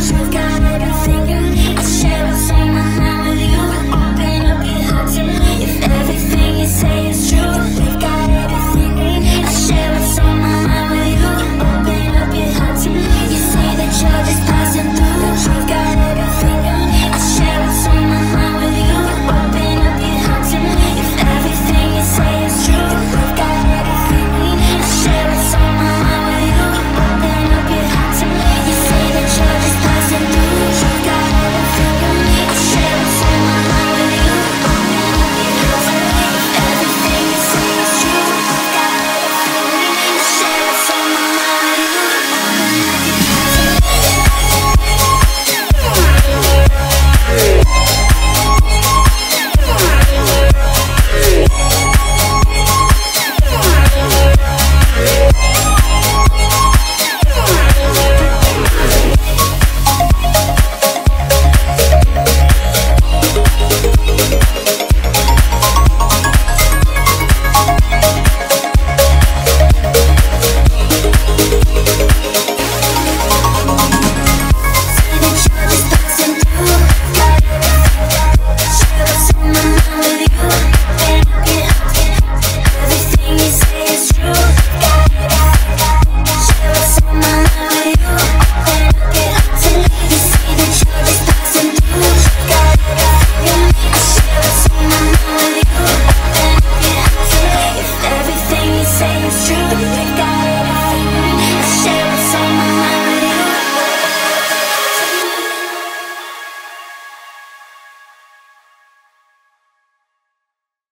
She's got